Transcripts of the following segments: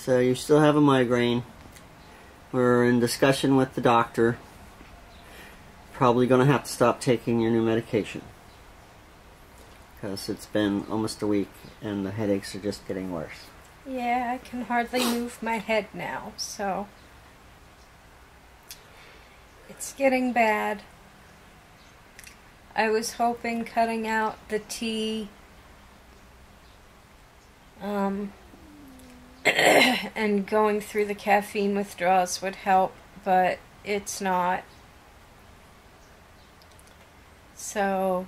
So you still have a migraine. We're in discussion with the doctor. Probably going to have to stop taking your new medication. Because it's been almost a week and the headaches are just getting worse. Yeah, I can hardly move my head now, so. It's getting bad. I was hoping cutting out the tea um, and going through the caffeine withdrawals would help, but it's not. So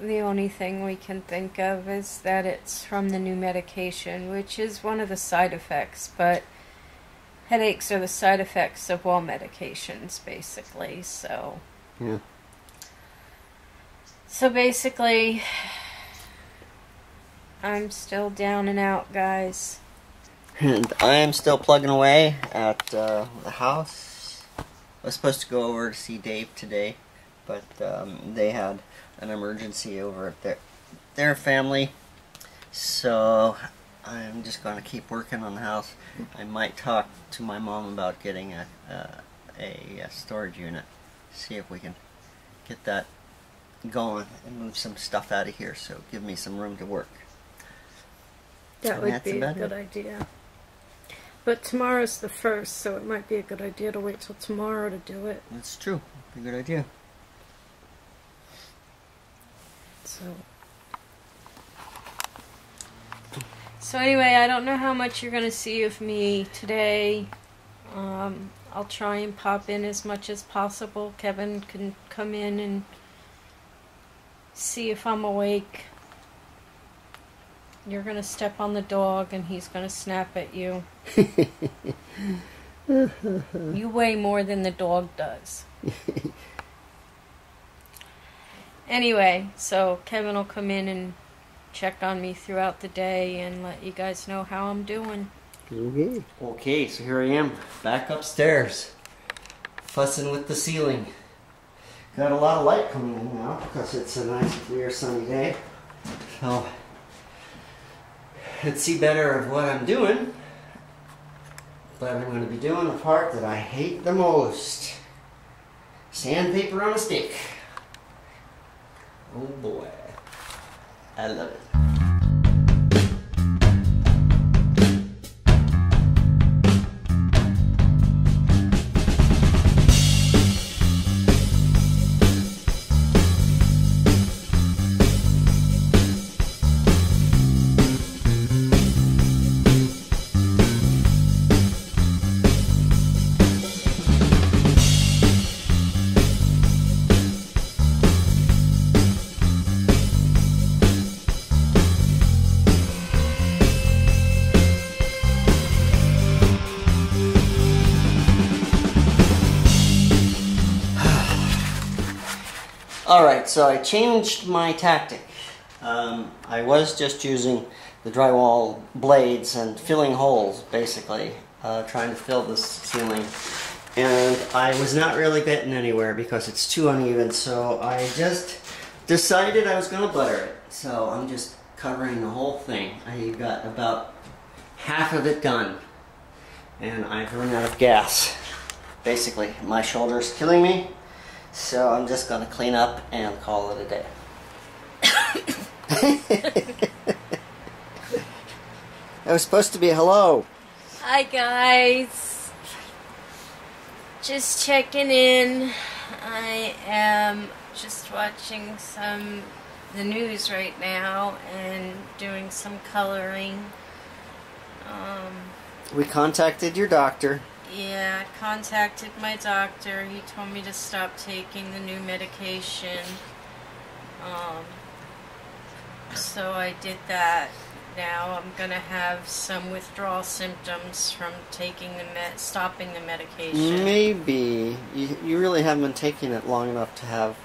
the only thing we can think of is that it's from the new medication, which is one of the side effects, but headaches are the side effects of all medications, basically, so. Yeah. So basically, I'm still down and out, guys. And I am still plugging away at uh, the house. I was supposed to go over to see Dave today, but um, they had an emergency over at their, their family. So I'm just going to keep working on the house. I might talk to my mom about getting a, a, a storage unit. See if we can get that going and move some stuff out of here so give me some room to work. That And would be a good idea. But tomorrow's the first, so it might be a good idea to wait till tomorrow to do it. That's true. Be A good idea. So. So anyway, I don't know how much you're gonna see of me today. Um, I'll try and pop in as much as possible. Kevin can come in and see if I'm awake. You're gonna step on the dog and he's gonna snap at you. you weigh more than the dog does. Anyway, so Kevin will come in and check on me throughout the day and let you guys know how I'm doing. Okay. Okay, so here I am, back upstairs, fussing with the ceiling. Got a lot of light coming in now because it's a nice, clear, sunny day. So, let's see better of what I'm doing. But I'm going to be doing the part that I hate the most sandpaper on a stick. Oh boy. I love it. Alright, so I changed my tactic. Um, I was just using the drywall blades and filling holes, basically, uh, trying to fill this ceiling. And I was not really getting anywhere because it's too uneven, so I just decided I was going to butter it. So I'm just covering the whole thing. I got about half of it done. And I've run out of gas. Basically, my shoulder's killing me. So I'm just gonna clean up and call it a day. that was supposed to be a hello. Hi guys. Just checking in. I am just watching some the news right now and doing some coloring. Um, We contacted your doctor. Yeah, I contacted my doctor. He told me to stop taking the new medication. Um, so I did that. Now I'm gonna have some withdrawal symptoms from taking the med, stopping the medication. Maybe you, you really haven't been taking it long enough to have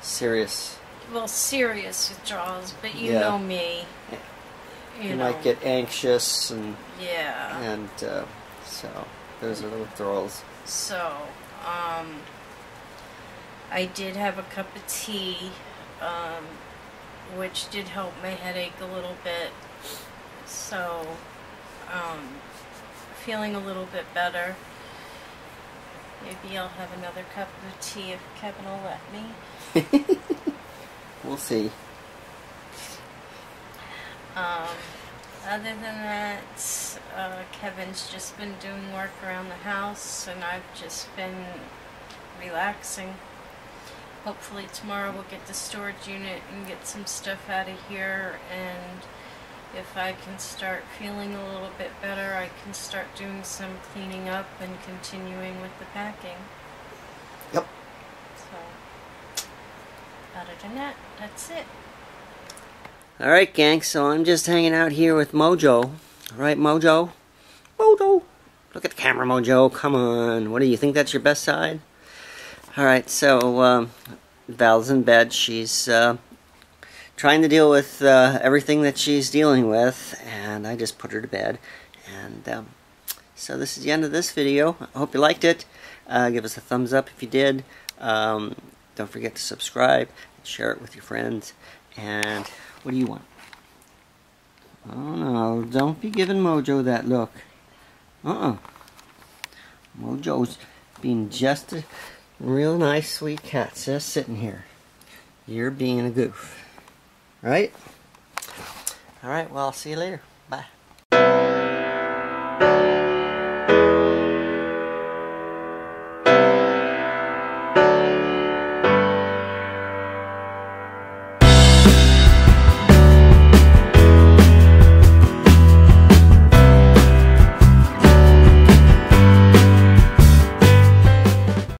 serious. Well, serious withdrawals, but you Yeah. know me. You, You, know. might get anxious and Yeah. and uh, so those are the withdrawals. So, um, I did have a cup of tea. Um, which did help my headache a little bit. So, um, feeling a little bit better. Maybe I'll have another cup of tea if Kevin will let me. we'll see. Um, other than that, uh, Kevin's just been doing work around the house, and I've just been relaxing. Hopefully, tomorrow we'll get the storage unit and get some stuff out of here. And if I can start feeling a little bit better, I can start doing some cleaning up and continuing with the packing. Yep. So, other than that, that's it. All right, gang. So I'm just hanging out here with Mojo. Right, Mojo. Mojo. Look at the camera, Mojo. Come on. What do you think? That's your best side? All right. So um, Val's in bed. She's uh, trying to deal with uh, everything that she's dealing with, and I just put her to bed. And um, so this is the end of this video. I hope you liked it. Uh, give us a thumbs up if you did. Um, don't forget to subscribe, and share it with your friends, and what do you want? Oh no, don't be giving Mojo that look. Uh-uh. Mojo's being just a real nice, sweet cat, just sitting here. You're being a goof. Right? Alright, well, I'll see you later. Bye.